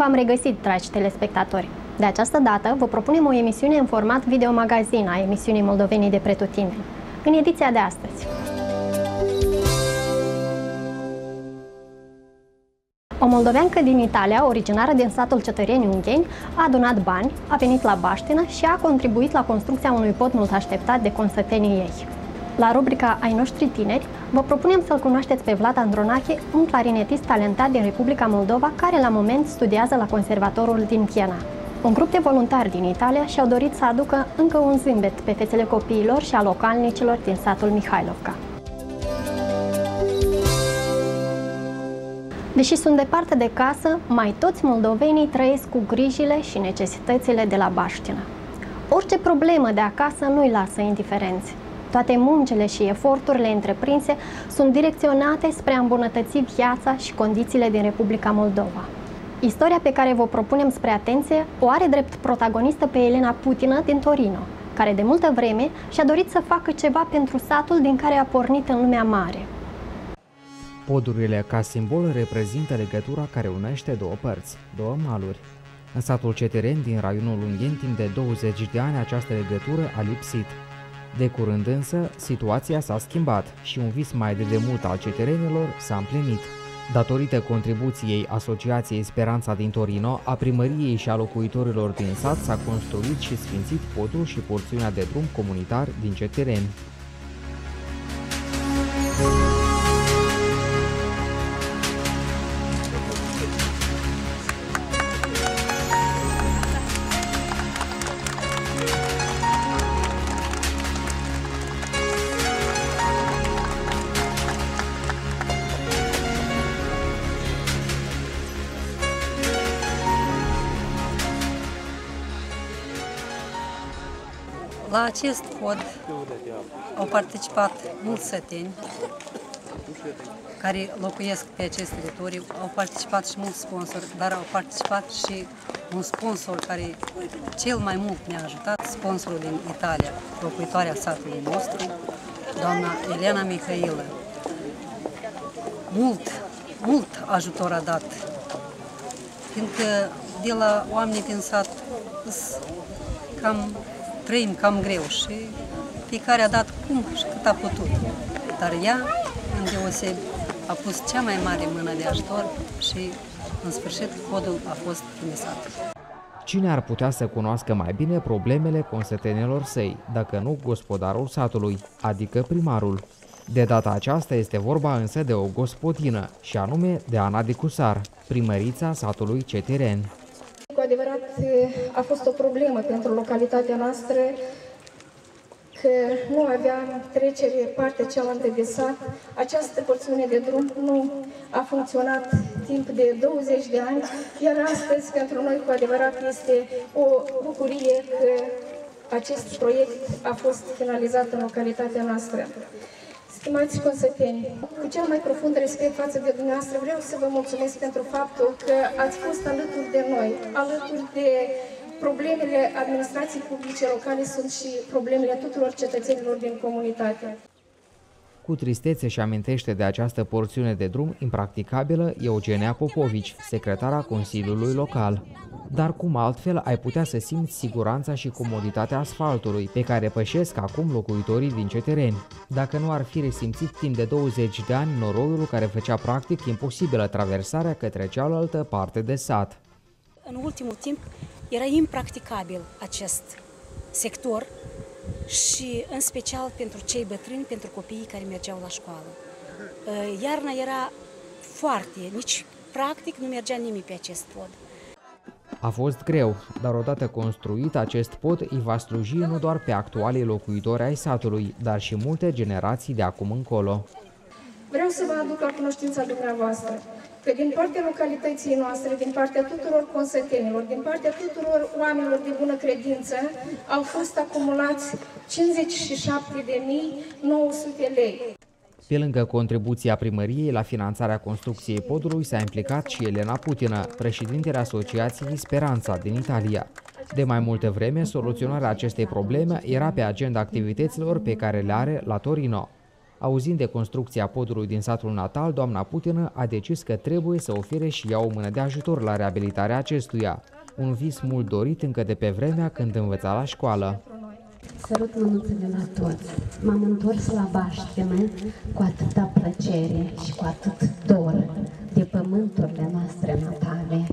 Bine v-am regăsit, dragi telespectatori! De această dată vă propunem o emisiune în format videomagazin a emisiunii Moldovenii de Pretutindeni. În ediția de astăzi. O moldoveancă din Italia, originară din satul Cetăreni Ungheni, a adunat bani, a venit la Baștină și a contribuit la construcția unui pod mult așteptat de consătenii ei. La rubrica Ai noștri tineri, vă propunem să-l cunoașteți pe Vlad Andronache, un clarinetist talentat din Republica Moldova, care la moment studiază la Conservatorul din Viena. Un grup de voluntari din Italia și-au dorit să aducă încă un zâmbet pe fețele copiilor și a localnicilor din satul Mihailovca. Deși sunt departe de casă, mai toți moldovenii trăiesc cu grijile și necesitățile de la Baștină. Orice problemă de acasă nu-i lasă indiferenți. Toate muncile și eforturile întreprinse sunt direcționate spre a îmbunătăți viața și condițiile din Republica Moldova. Istoria pe care vă propunem spre atenție o are drept protagonistă pe Elena Putină din Torino, care de multă vreme și-a dorit să facă ceva pentru satul din care a pornit în lumea mare. Podurile ca simbol reprezintă legătura care unește două părți, două maluri. În satul Ceteren din raionul Unghen, timp de 20 de ani, această legătură a lipsit. De curând însă, situația s-a schimbat și un vis mai de demult al ceterenilor s-a împlinit. Datorită contribuției Asociației Speranța din Torino, a primăriei și a locuitorilor din sat s-a construit și sfințit podul și porțiunea de drum comunitar din Cetereni. La acest pod au participat mulți săteni care locuiesc pe acest teritoriu, au participat și mulți sponsori, dar au participat și un sponsor care cel mai mult ne-a ajutat, sponsorul din Italia, locuitoarea satului nostru, doamna Elena Mihailă. Mult, mult ajutor a dat, fiindcă de la oamenii din sat cam trăim cam greu și fiecare a dat cum și cât a putut. Dar ea, în deoseb, a pus cea mai mare mână de ajutor și, în sfârșit, podul a fost finisat. Cine ar putea să cunoască mai bine problemele consătenilor săi, dacă nu gospodarul satului, adică primarul? De data aceasta este vorba însă de o gospodină, și anume de Ana Dicusar, primărița satului Cetiren. Cu adevărat a fost o problemă pentru localitatea noastră că nu avea trecere partea cealaltă de sat. Această porțiune de drum nu a funcționat timp de 20 de ani, iar astăzi pentru noi cu adevărat este o bucurie că acest proiect a fost finalizat în localitatea noastră. Stimați consăteni, cu cel mai profund respect față de dumneavoastră, vreau să vă mulțumesc pentru faptul că ați fost alături de noi, alături de problemele administrației publice locale sunt și problemele tuturor cetățenilor din comunitate. Cu tristețe și amintește de această porțiune de drum impracticabilă Eugenia Popovici, secretara Consiliului Local. Dar cum altfel ai putea să simți siguranța și comoditatea asfaltului, pe care pășesc acum locuitorii din Cetereni, dacă nu ar fi resimțit timp de 20 de ani noroiul care făcea practic imposibilă traversarea către cealaltă parte de sat. În ultimul timp era impracticabil acest sector și în special pentru cei bătrâni, pentru copiii care mergeau la școală. Uh, iarna era foarte, nici practic nu mergea nimeni pe acest pod. A fost greu, dar odată construit, acest pod îi va sluji nu doar pe actualii locuitori ai satului, dar și multe generații de acum încolo. Vreau să vă aduc la cunoștința dumneavoastră că din partea localității noastre, din partea tuturor consătenilor, din partea tuturor oamenilor de bună credință, au fost acumulați 57.900 lei. Pe lângă contribuția primăriei la finanțarea construcției podului s-a implicat și Elena Putină, președintele Asociației Speranța din Italia. De mai multă vreme, soluționarea acestei probleme era pe agenda activităților pe care le are la Torino. Auzind de construcția podului din satul natal, doamna Putină a decis că trebuie să ofere și ea o mână de ajutor la reabilitarea acestuia. Un vis mult dorit încă de pe vremea când învăța la școală. Sărut mânuțele la toți. M-am întors la Baștină cu atâta plăcere și cu atât dor de pământurile noastre natale.